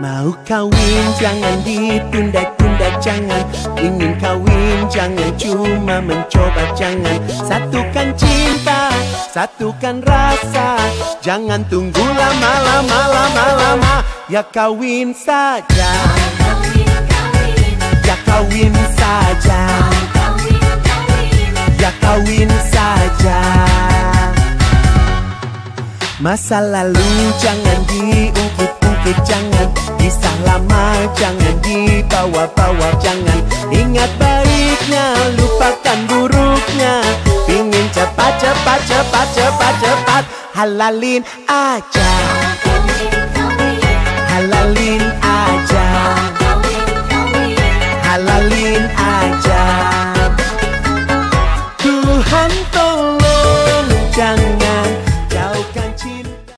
Mau kawin jangan ditunda-tunda jangan. Ingin kawin jangan cuma mencoba jangan. Satukan cinta, satukan rasa. Jangan tunggu lama-lama lama-lama Ya kawin saja. Ya kawin saja. Ya kawin saja. Masa lalu jangan sakit jangan disalah lama jangan dibawa-bawa Jangan. Ingat baiknya Lupakan buruknya. Pingin cepat cepat cepat cepat cepat Halalin aja. Halalin aja. Halalin aja. Tuhan tolong jangan jauhkan cinta.